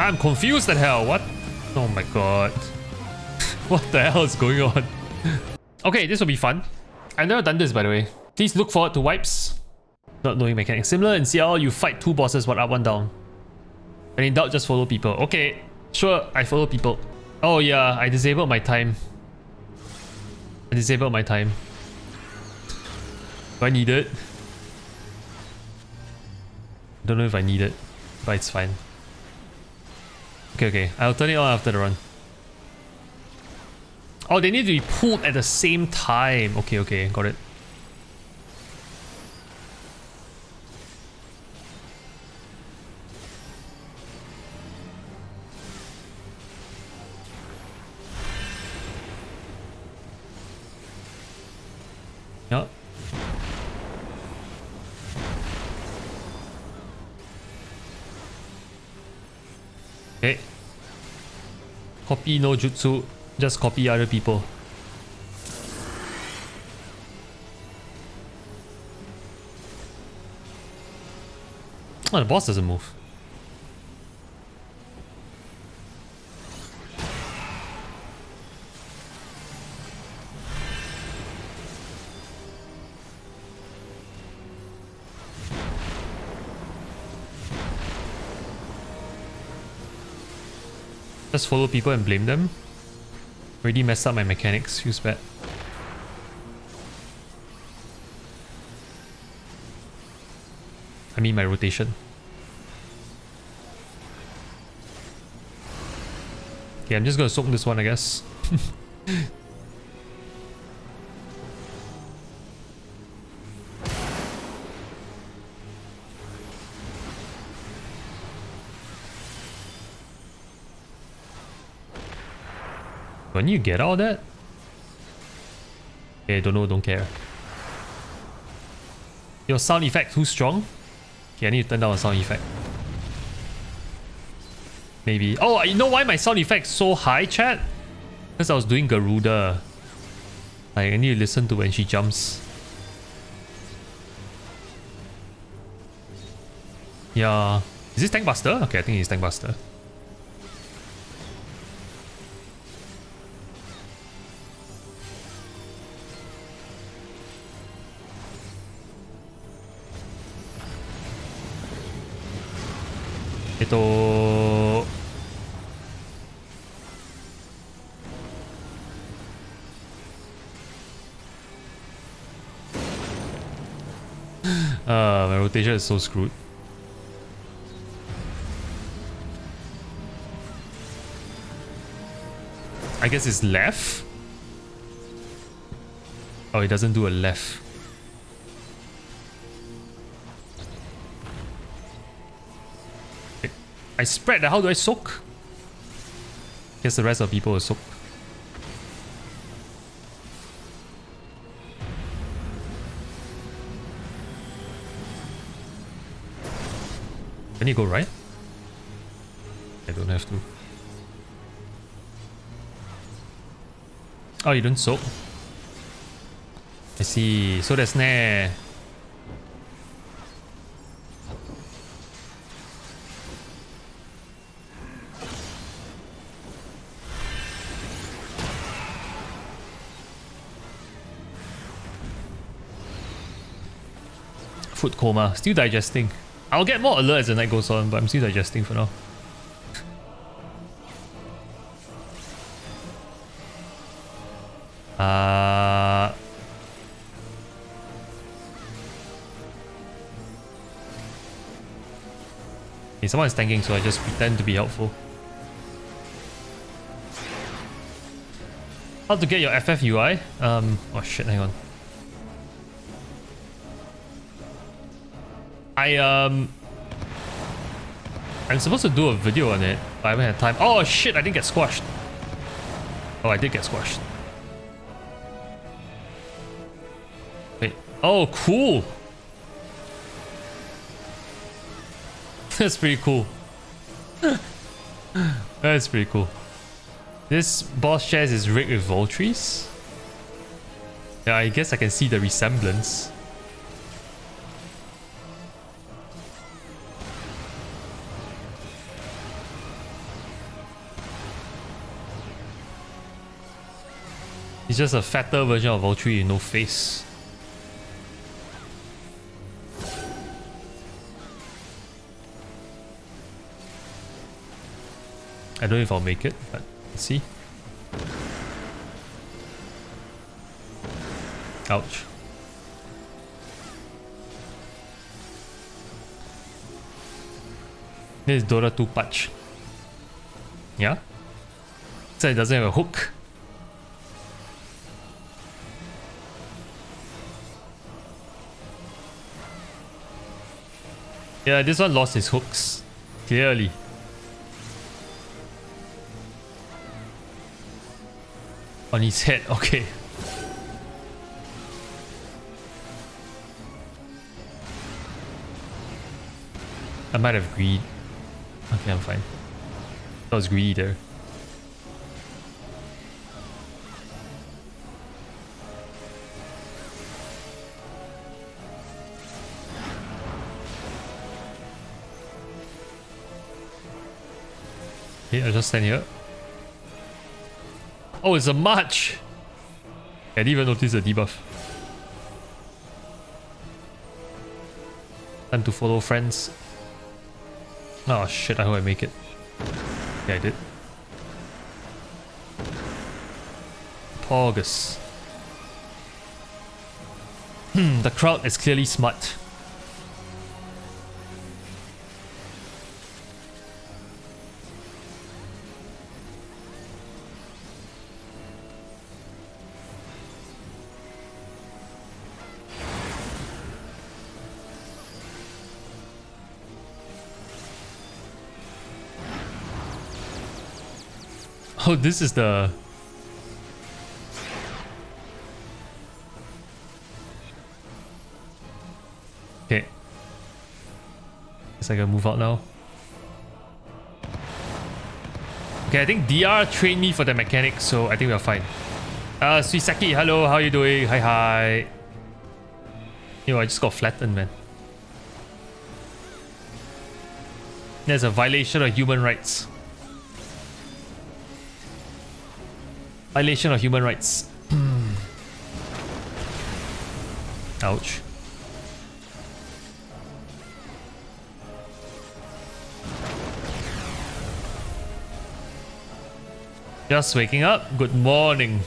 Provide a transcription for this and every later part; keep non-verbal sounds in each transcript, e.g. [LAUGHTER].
I'm confused at hell. What? Oh my god. [LAUGHS] what the hell is going on? okay, this will be fun. I've never done this by the way. Please look forward to wipes. Not knowing mechanics. Similar in CL, you fight two bosses, one up, one down. And in doubt, just follow people. Okay, sure, I follow people. Oh yeah, I disabled my time. I disabled my time. Do I need it? Don't know if I need it, but it's fine. Okay, okay. I'll turn it on after the run. Oh, they need to be pulled at the same time. Okay, okay. Got it. Okay. Copy no jutsu, just copy other people. Oh, the boss doesn't move. Just follow people and blame them. Already messed up my mechanics, feels bad. I mean my rotation. Okay, I'm just gonna soak this one, I guess. [LAUGHS] When you get all that? Okay, don't know, don't care. Your sound effect too strong? Okay, I need to turn down the sound effect. Maybe. Oh, you know why my sound effect so high, chat? Because I was doing Garuda. Like, I need to listen to when she jumps. Yeah. Is this Tank Buster? Okay, I think it's Tank [SIGHS] Uh, my rotation is so screwed. I guess it's left? Oh, it doesn't do a left. I spread, how do I soak? Guess the rest of the people will soak. Can you go right? I don't have to. Oh, you don't soak? I see. So there's Nair. Food coma. Still digesting. I'll get more alert as the night goes on, but I'm still digesting for now. Uh... Okay, someone is tanking, so I just pretend to be helpful. How to get your FF UI? Um, oh shit, hang on. I um I'm supposed to do a video on it, but I haven't had time. Oh shit, I didn't get squashed. Oh, I did get squashed. Wait. Oh, cool. [LAUGHS] That's pretty cool. [LAUGHS] That's pretty cool. This boss chest is rigged with Voltrees. Yeah, I guess I can see the resemblance. He's just a fatter version of Volturi with no face. I don't know if I'll make it, but let's see. Ouch. This is Dora 2 patch. Yeah? So it doesn't have a hook. Yeah, this one lost his hooks. Clearly. On his head, [LAUGHS] okay. I might have greed. Okay, I'm fine. That was greedy there. Okay, I'll just stand here. Oh, it's a march! I didn't even notice the debuff. Time to follow friends. Oh shit, I hope I make it. Yeah, I did. Porgus. Hmm, the crowd is clearly smart. Oh, this is the... Okay. Guess I gotta move out now. Okay, I think DR trained me for the mechanic, so I think we're fine. Uh, Suisaki, hello, how you doing? Hi, hi. Yo, I just got flattened, man. There's a violation of human rights. Violation of human rights. [CLEARS THROAT] Ouch. Just waking up. Good morning.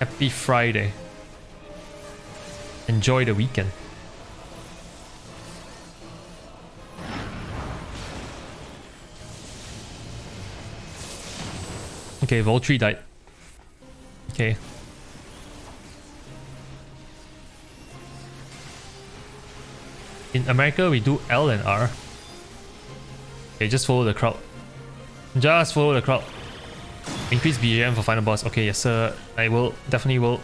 Happy Friday. Enjoy the weekend. Okay, Volturi died. Okay. In America, we do L and R. Okay, just follow the crowd. Just follow the crowd. Increase BGM for final boss. Okay, yes sir. I will. Definitely will.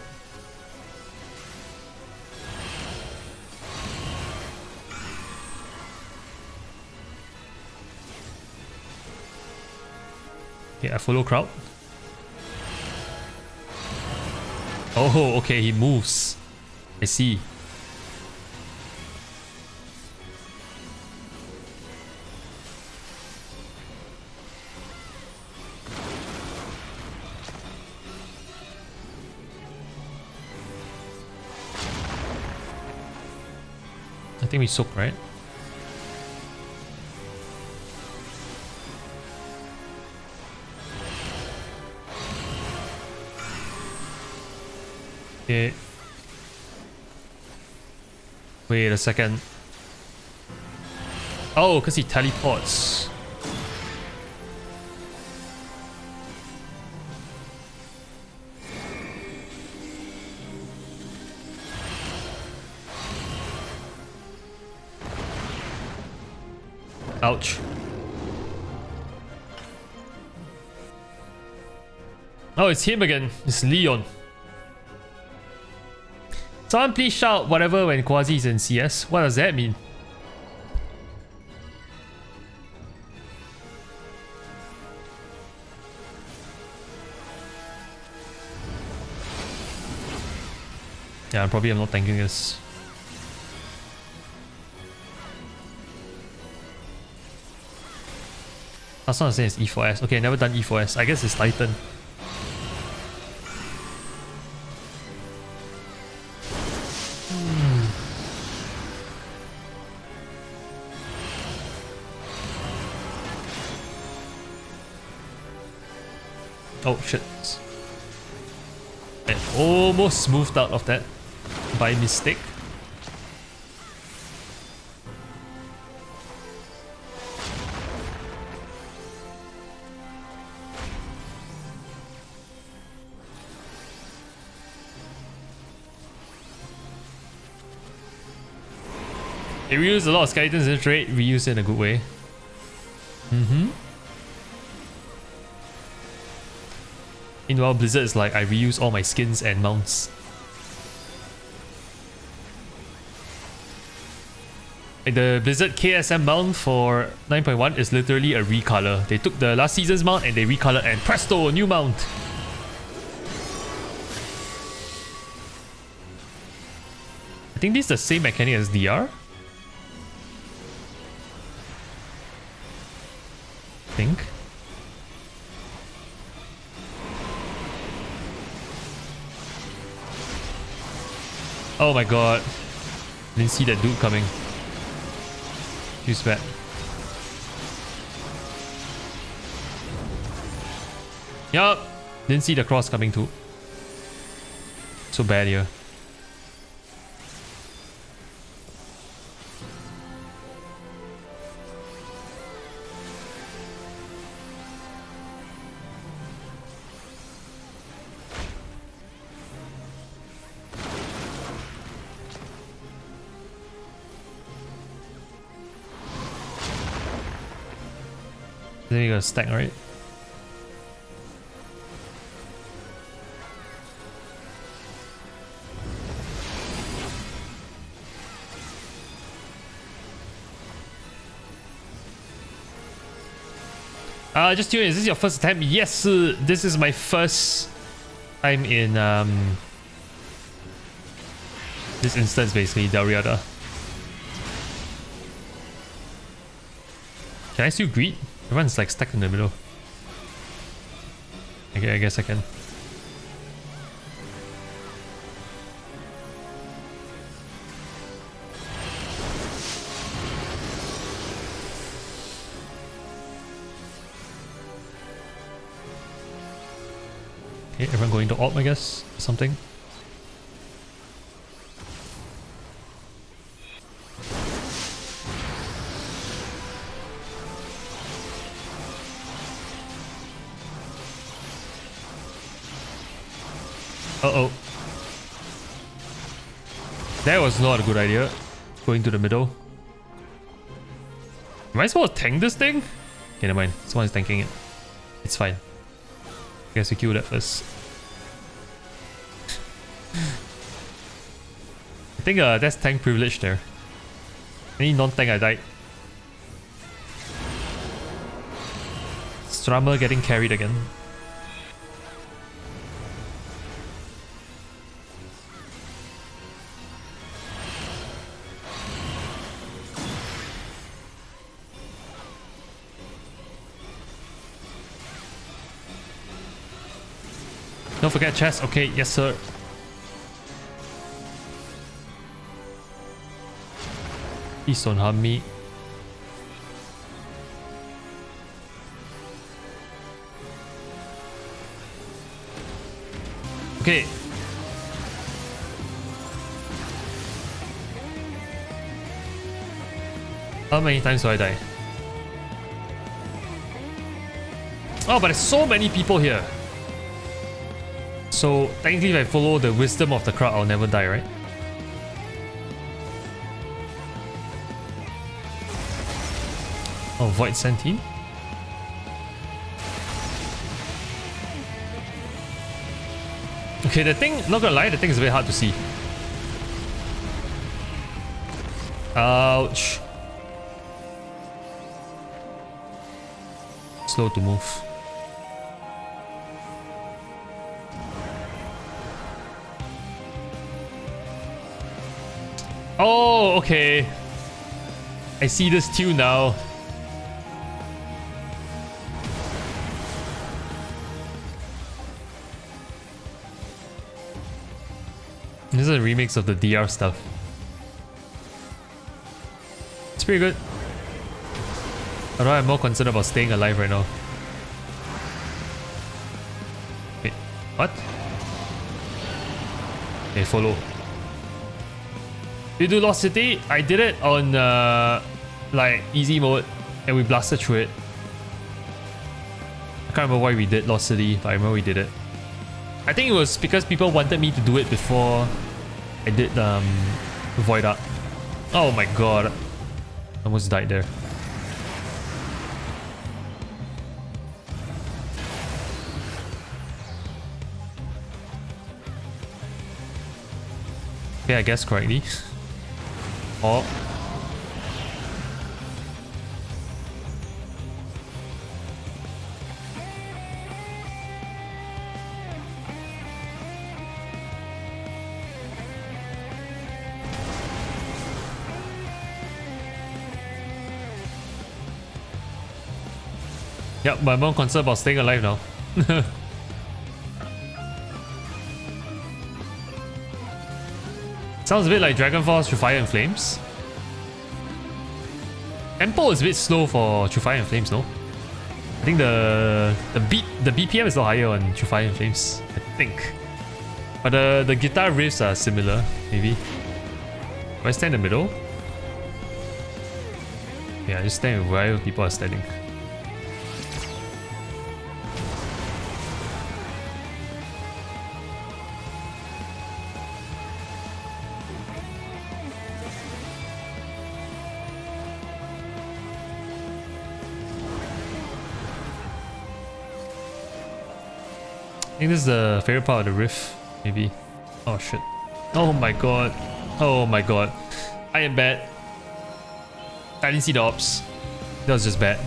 Okay, I follow crowd. Oh, okay, he moves. I see. I think we soak, right? Wait a second. Oh, because he teleports. Ouch. Oh, it's him again. It's Leon. Someone please shout whatever when Quazii is in CS. What does that mean? Yeah, probably I'm not thanking this. That's not saying it's E4S. Okay, never done E4S. I guess it's Titan. Oh shit. I almost moved out of that by mistake. They reuse a lot of skeletons in the trade, reuse it in a good way. Mm-hmm. Meanwhile, Blizzard is like, I reuse all my skins and mounts. The Blizzard KSM mount for 9.1 is literally a recolor. They took the last season's mount and they recolored and presto, new mount. I think this is the same mechanic as DR. Oh my god. Didn't see that dude coming. He's bad. Yup. Didn't see the cross coming too. So bad here. Got a stack, right? Uh, just curious, is this your first attempt? Yes, uh, this is my first time in um, this instance, basically, Dalriada. Can I still greet? Everyone's like stuck in the middle. Okay, I guess I can. Okay, everyone going to alt, I guess, something. Uh-oh. That was not a good idea. Going to the middle. Am I supposed to tank this thing? Okay, never mind. Someone's tanking it. It's fine. I guess we kill that first. I think uh, that's tank privilege there. Any non-tank I died. Strummer getting carried again. Don't forget chest. Okay, yes sir. Please don't harm me. Okay. How many times do I die? Oh, but there's so many people here. So technically if I follow the wisdom of the crowd, I'll never die, right? Oh, Void Centene? Okay, the thing, not gonna lie, the thing is very hard to see. Ouch. Slow to move. Oh, okay. I see this too now. This is a remix of the DR stuff. It's pretty good. Although I'm more concerned about staying alive right now. Wait, what? Hey, follow. You do Lost City? I did it on uh, like easy mode and we blasted through it. I can't remember why we did Lost City, but I remember we did it. I think it was because people wanted me to do it before I did um, Void Ark. Oh my god. Almost died there. Okay, I guess correctly. [LAUGHS] Oh. Yep, my main concern about staying alive now. [LAUGHS] Sounds a bit like DragonForce Through Fire and Flames. Empo is a bit slow for Through Fire and Flames, no? I think the the beat the BPM is a lot higher on Through Fire and Flames, I think. But the the guitar riffs are similar, maybe. Do I stand in the middle? Yeah, I just stand where people are standing. Think this is the favorite part of the riff, maybe. Oh shit. Oh my god. Oh my god. I am bad. I didn't see the ops. That was just bad.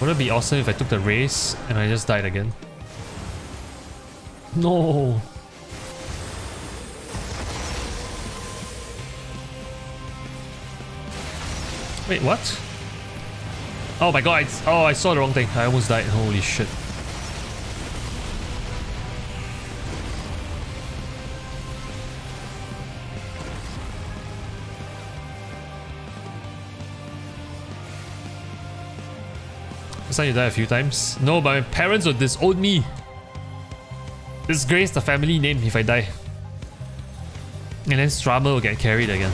Would it be awesome if I took the race and I just died again? No. Wait, what? Oh my god, oh, I saw the wrong thing. I almost died. Holy shit. This time you die a few times? No, but my parents would disown me. Disgrace the family name if I die. And then Strama will get carried again.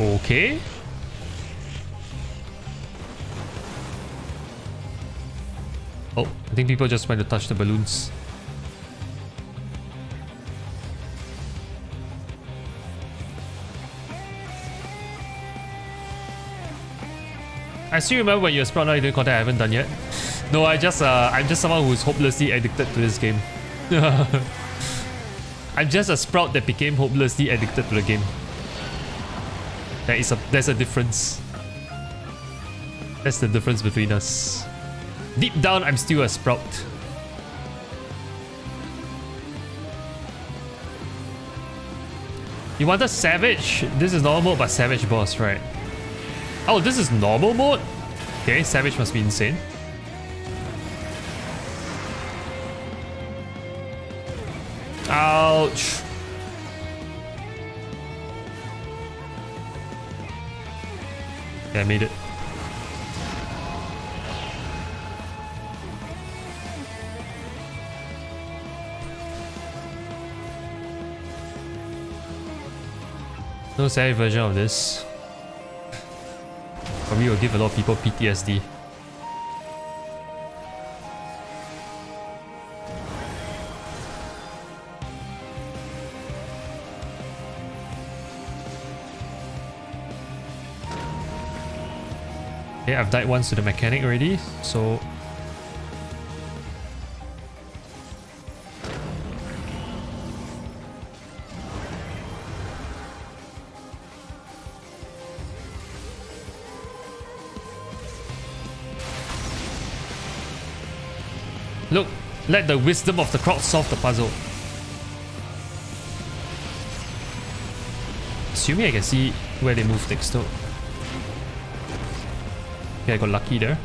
Okay. Oh, I think people just went to touch the balloons. I still remember when you Sprout now you content I haven't done yet. [LAUGHS] No, I just uh I'm just someone who's hopelessly addicted to this game. [LAUGHS] I'm just a Sprout that became hopelessly addicted to the game. There is a there's a difference. That's the difference between us. Deep down, I'm still a sprout. You want a savage? This is normal but savage boss, right? Oh, this is normal mode? Okay, savage must be insane. Ouch. I made it. No savvy version of this. [LAUGHS] Probably will give a lot of people PTSD. I've died once to the mechanic already, so... Look, let the wisdom of the crowd solve the puzzle. Assuming I can see where they move next though. Okay, I got lucky there.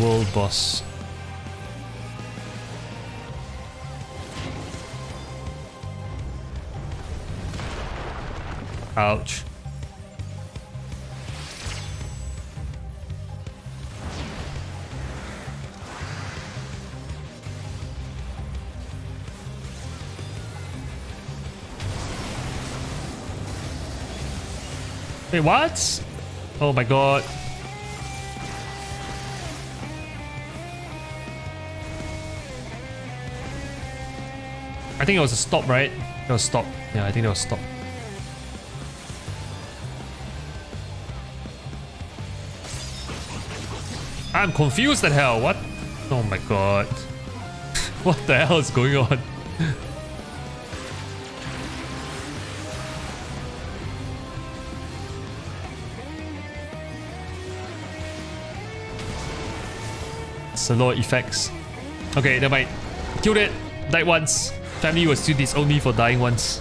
World boss. Ouch. Wait, what? Oh my god. I think it was a stop, right? It was stop. Yeah, I think it was stop. I'm confused at hell. What? Oh my god. [LAUGHS] what the hell is going on? [LAUGHS] a lot of effects. Okay, never mind. Killed it. Died once. Family was still disowned me for dying once.